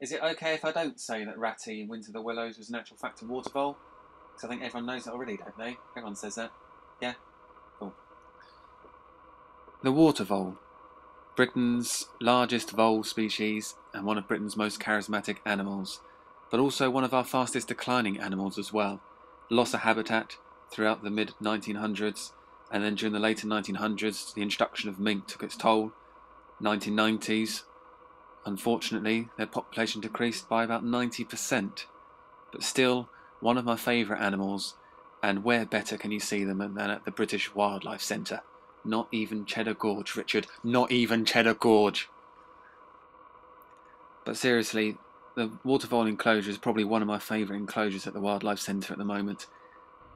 Is it okay if I don't say that Ratty in Wind in the Willows was an actual fact a water vole? Because I think everyone knows that already, don't they? Everyone says that. Yeah? Cool. The water vole. Britain's largest vole species and one of Britain's most charismatic animals, but also one of our fastest declining animals as well. Loss of habitat throughout the mid 1900s, and then during the later 1900s, the introduction of mink took its toll. 1990s, unfortunately, their population decreased by about 90%. But still, one of my favourite animals, and where better can you see them than at the British Wildlife Centre? Not even Cheddar Gorge, Richard. Not even Cheddar Gorge. But seriously, the water vole enclosure is probably one of my favourite enclosures at the Wildlife Centre at the moment.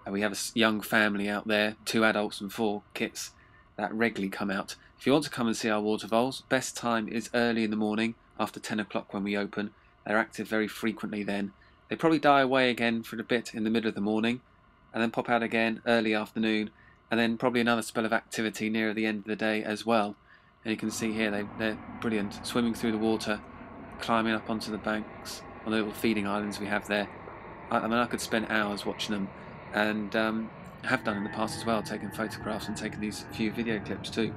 And we have a young family out there, two adults and four kits, that regularly come out. If you want to come and see our water voles, best time is early in the morning, after 10 o'clock when we open. They're active very frequently then. They probably die away again for a bit in the middle of the morning, and then pop out again early afternoon, and then probably another spell of activity near the end of the day as well. And you can see here they, they're brilliant, swimming through the water, climbing up onto the banks on the little feeding islands we have there. I, I mean, I could spend hours watching them, and um, have done in the past as well, taking photographs and taking these few video clips too.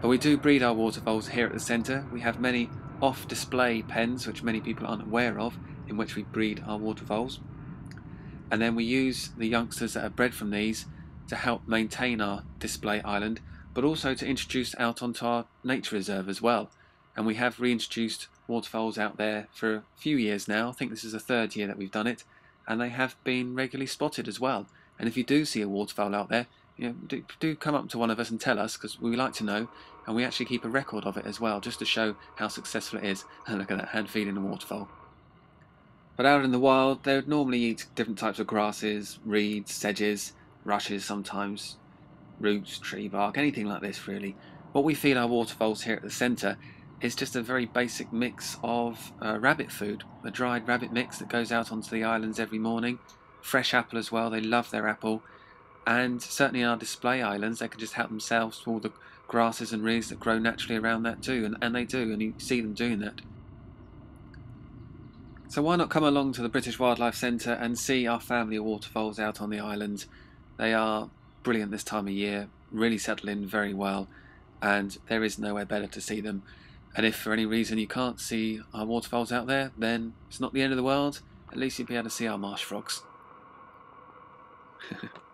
But we do breed our water voles here at the centre. We have many off-display pens, which many people aren't aware of, in which we breed our water voles. And then we use the youngsters that are bred from these to help maintain our display island, but also to introduce out onto our nature reserve as well. And we have reintroduced water vole out there for a few years now. I think this is the third year that we've done it, and they have been regularly spotted as well. And if you do see a water vole out there, you know, do, do come up to one of us and tell us because we like to know, and we actually keep a record of it as well, just to show how successful it is. And look at that hand feeding a water vole. But out in the wild, they would normally eat different types of grasses, reeds, sedges, rushes sometimes, roots, tree bark, anything like this really. What we feed our water vole here at the centre is just a very basic mix of uh, rabbit food, a dried rabbit mix that goes out onto the islands every morning. Fresh apple as well, they love their apple. And certainly in our display islands, they can just help themselves to all the grasses and reeds that grow naturally around that too, and, and they do, and you see them doing that. So why not come along to the British Wildlife Centre and see our family of water voles out on the island. They are brilliant this time of year, really settle in very well, and there is nowhere better to see them. And if for any reason you can't see our water voles out there, then it's not the end of the world. At least you'll be able to see our marsh frogs. フフ。